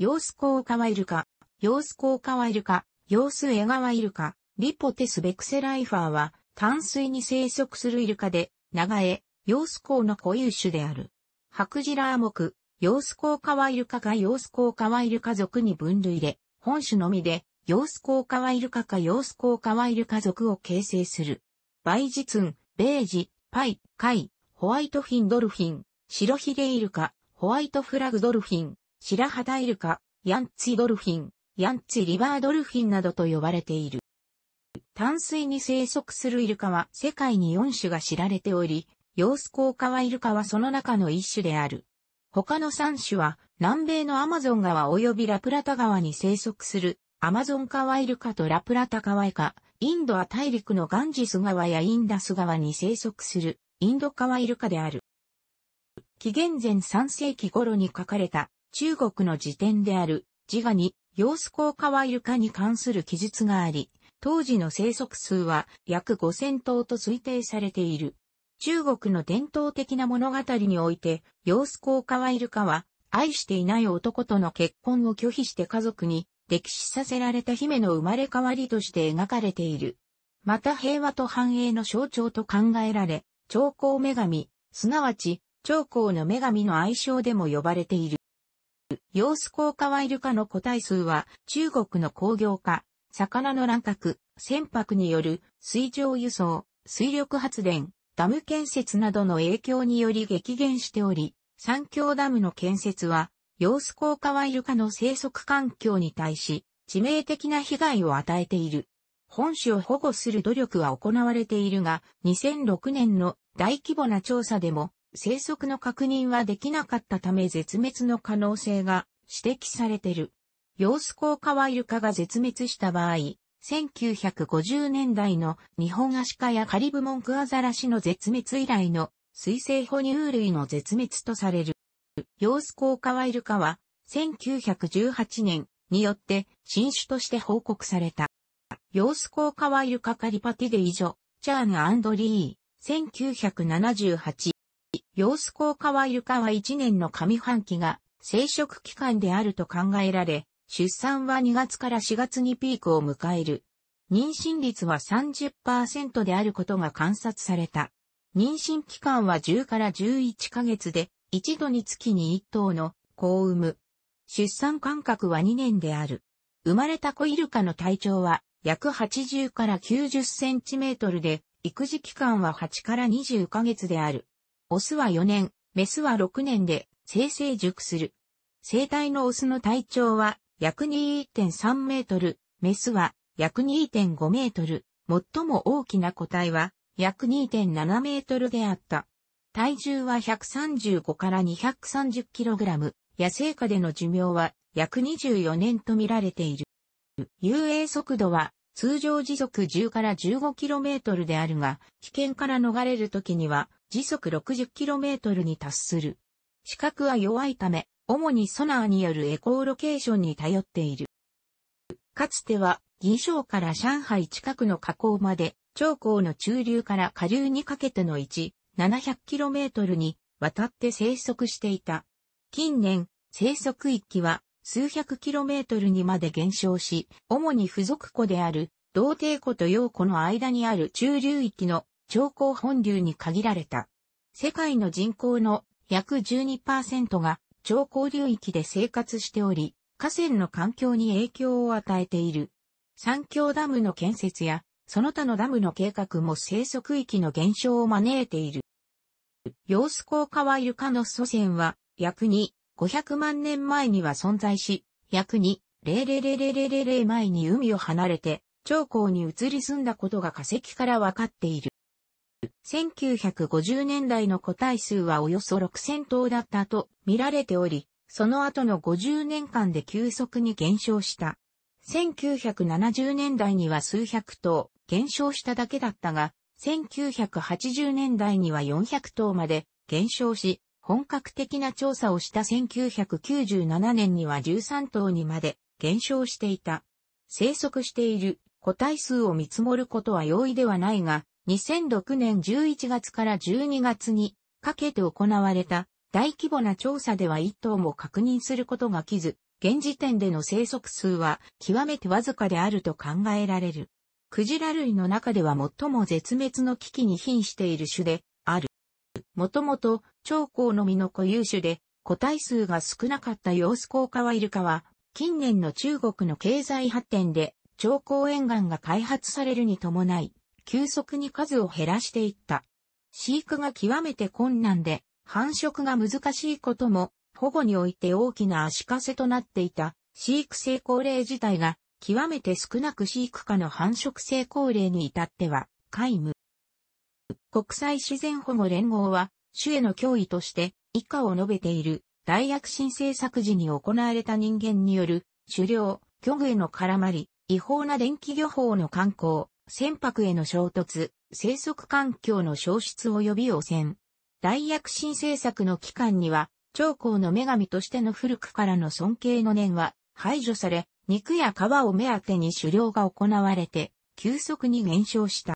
ヨースコウカワイルカ、ヨースコウカワイルカ、ヨースエガワイルカ、リポテスベクセライファーは淡水に生息するイルカで、長江、ヨースコウの固有種である。白ジラー目、ヨースコウカワイルカかヨースコウカワイルカ属に分類で、本種のみで、ヨースコウカワイルカかヨースコウカワイルカ属を形成する。バイジツン、ベージ、パイ、カイ、ホワイトフィンドルフィン、白ヒレイルカ、ホワイトフラグドルフィン、白肌イルカ、ヤンツィドルフィン、ヤンツィリバードルフィンなどと呼ばれている。淡水に生息するイルカは世界に4種が知られており、ヨースコウカワイルカはその中の1種である。他の3種は南米のアマゾン川及びラプラタ川に生息するアマゾンカワイルカとラプラタカワイカ、インドは大陸のガンジス川やインダス川に生息するインドカワイルカである。紀元前3世紀頃に書かれた中国の辞典である自我にヨースコウカワイルカに関する記述があり、当時の生息数は約5000頭と推定されている。中国の伝統的な物語において、ヨースコウカワイルカは、愛していない男との結婚を拒否して家族に溺死させられた姫の生まれ変わりとして描かれている。また平和と繁栄の象徴と考えられ、長江女神、すなわち、長江の女神の愛称でも呼ばれている。ヨースコウカワイルカの個体数は中国の工業化、魚の乱獲、船舶による水上輸送、水力発電、ダム建設などの影響により激減しており、三峡ダムの建設は、ヨースコウカワイルカの生息環境に対し、致命的な被害を与えている。本種を保護する努力は行われているが、2006年の大規模な調査でも、生息の確認はできなかったため絶滅の可能性が指摘されている。ヨースコウカワイルカが絶滅した場合、1950年代の日本アシカやカリブモンクアザラシの絶滅以来の水生哺乳類の絶滅とされる。ヨースコウカワイルカは1918年によって新種として報告された。ヨースコウカワイルカカリパティデイジョ、チャーンアンドリー、1978。ヨースコウカワイルカは1年の上半期が生殖期間であると考えられ、出産は2月から4月にピークを迎える。妊娠率は30%であることが観察された。妊娠期間は10から11ヶ月で、一度に月に1頭の子を産む。出産間隔は2年である。生まれた子イルカの体長は約80から90センチメートルで、育児期間は8から20ヶ月である。オスは4年、メスは6年で生成熟する。生体のオスの体長は約2.3メートル、メスは約2.5メートル、最も大きな個体は約2.7メートルであった。体重は135から230キログラム、野生下での寿命は約24年と見られている。遊泳速度は通常時速10から15キロメートルであるが、危険から逃れるときには時速60キロメートルに達する。視覚は弱いため、主にソナーによるエコーロケーションに頼っている。かつては、銀賞から上海近くの河口まで、長江の中流から下流にかけての位置、700km に渡って生息していた。近年、生息域は数百 km にまで減少し、主に付属湖である、童貞湖と陽湖の間にある中流域の長江本流に限られた。世界の人口の約12%が超高流域で生活しており、河川の環境に影響を与えている。三峡ダムの建設や、その他のダムの計画も生息域の減少を招いている。ヨースコウカワイルカの祖先は、約に500万年前には存在し、約に00000前に海を離れて、長江に移り住んだことが化石からわかっている。1950年代の個体数はおよそ6000頭だったと見られており、その後の50年間で急速に減少した。1970年代には数百頭減少しただけだったが、1980年代には400頭まで減少し、本格的な調査をした1997年には13頭にまで減少していた。生息している個体数を見積もることは容易ではないが、2006年11月から12月にかけて行われた大規模な調査では1頭も確認することがきず、現時点での生息数は極めてわずかであると考えられる。クジラ類の中では最も絶滅の危機に瀕している種である。もともと、長江の実の固有種で、個体数が少なかった様子コウカワイルカは、近年の中国の経済発展で、長江沿岸が開発されるに伴い、急速に数を減らしていった。飼育が極めて困難で、繁殖が難しいことも、保護において大きな足かせとなっていた、飼育成功例自体が、極めて少なく飼育下の繁殖成功例に至っては、皆無。国際自然保護連合は、種への脅威として、以下を述べている、大躍進政策時に行われた人間による、狩猟、漁具への絡まり、違法な電気漁法の観光、船舶への衝突、生息環境の消失及び汚染。大躍進政策の期間には、長江の女神としての古くからの尊敬の念は排除され、肉や皮を目当てに狩猟が行われて、急速に減少した。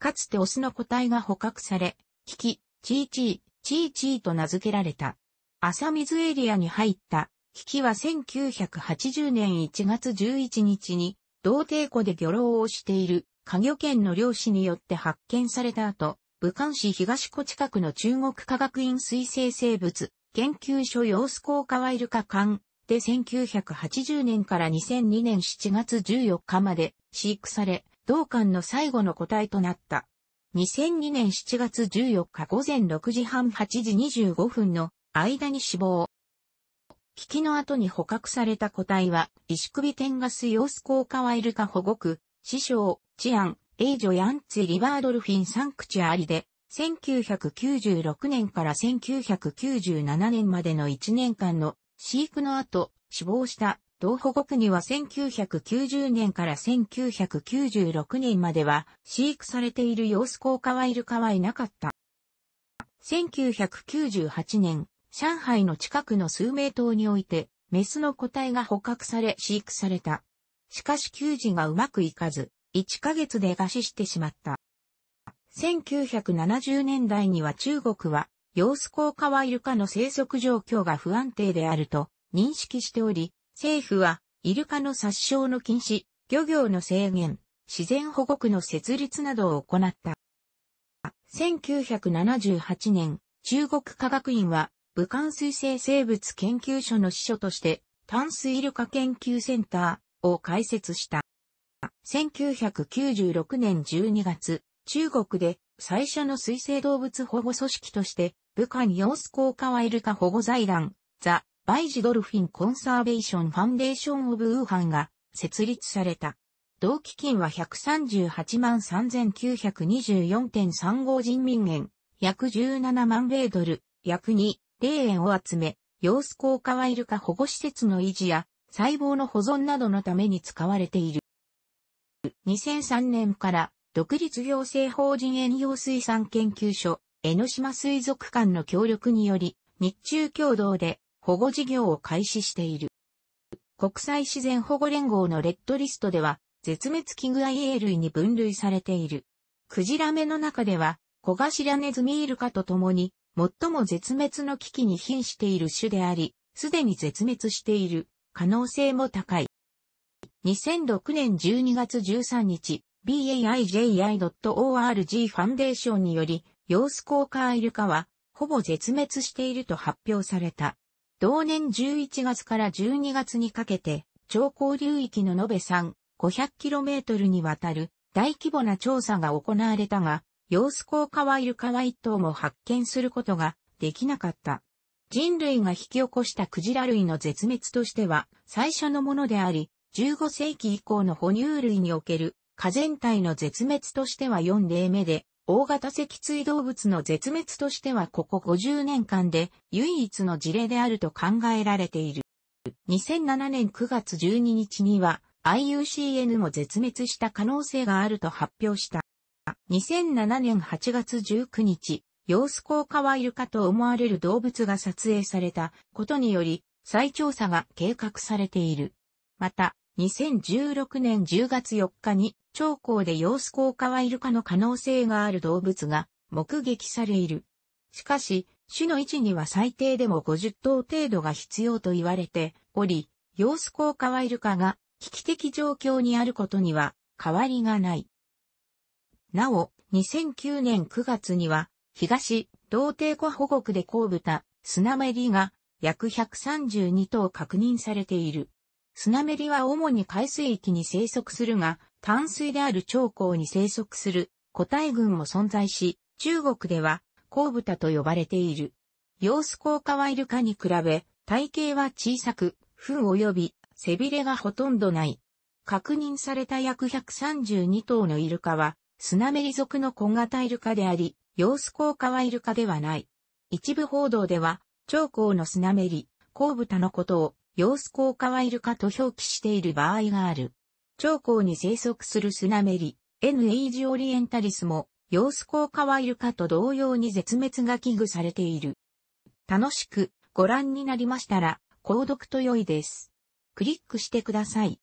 かつてオスの個体が捕獲され、キキ、チーチー、チーチーと名付けられた。浅水エリアに入ったキキは1980年1月11日に、同帝湖で漁労をしている、家魚県の漁師によって発見された後、武漢市東湖近くの中国科学院水生生物研究所様子高カワイルカ館で1980年から2002年7月14日まで飼育され、同館の最後の個体となった。2002年7月14日午前6時半8時25分の間に死亡。危機の後に捕獲された個体は、石首天ガス様子高カワイルカ保護区、師匠、治安、エイジョヤンツリバードルフィンサンクチュアリで、1996年から1997年までの1年間の飼育の後、死亡した同保護区には1990年から1996年までは飼育されている様子効果はいるかはいなかった。1998年、上海の近くの数名島において、メスの個体が捕獲され飼育された。しかし給仕がうまくいかず、1ヶ月で餓死してしまった。1970年代には中国は様子効果はイルカの生息状況が不安定であると認識しており、政府はイルカの殺傷の禁止、漁業の制限、自然保護区の設立などを行った。1978年、中国科学院は武漢水生生物研究所の司書として淡水イルカ研究センターを開設した。1996年12月、中国で最初の水生動物保護組織として、武漢ヨウスコウカワイルカ保護財団、 The Baiji Dolphin Conservation Foundation of Wuhan が設立された。同基金は138万3924.35人民元、約17万米ドル、約2、0円を集め、様子効果ワイルカ保護施設の維持や細胞の保存などのために使われている。2003年から独立行政法人遠洋水産研究所、江ノ島水族館の協力により、日中共同で保護事業を開始している。国際自然保護連合のレッドリストでは、絶滅危惧 IA 類に分類されている。クジラ目の中では、小頭ネズミイルカと共に、最も絶滅の危機に瀕している種であり、すでに絶滅している可能性も高い。2006年12月13日、baiji.org ファンデーションにより、様子効果イルカは、ほぼ絶滅していると発表された。同年11月から12月にかけて、超高流域の延べ3、500km にわたる大規模な調査が行われたが、様子効果はイルカは一頭も発見することができなかった。人類が引き起こしたクジラ類の絶滅としては最初のものであり、15世紀以降の哺乳類における火全体の絶滅としては4例目で、大型脊椎動物の絶滅としてはここ50年間で唯一の事例であると考えられている。2007年9月12日には IUCN も絶滅した可能性があると発表した。2007年8月19日、様子効果はイルカと思われる動物が撮影されたことにより再調査が計画されている。また、2016年10月4日に、長江で様子効果はイルカの可能性がある動物が目撃される。しかし、種の位置には最低でも50頭程度が必要と言われており、ヨースコウカワイルカが危機的状況にあることには変わりがない。なお、2009年9月には、東、童貞湖保護区で後豚、スナメリが約132頭確認されている。スナメリは主に海水域に生息するが、淡水である長江に生息する個体群も存在し、中国では後豚と呼ばれている。様子効果はイルカに比べ、体型は小さく、糞及び背びれがほとんどない。確認された約132頭のイルカは、スナメリ属の小型イルカであり、様子効果はイルカではない。一部報道では、長江のスナメリ、後豚のことを、様子効果はイルカと表記している場合がある。長江に生息するスナメリ、N エイジオリエンタリスも、様子効果はイルカと同様に絶滅が危惧されている。楽しくご覧になりましたら、購読と良いです。クリックしてください。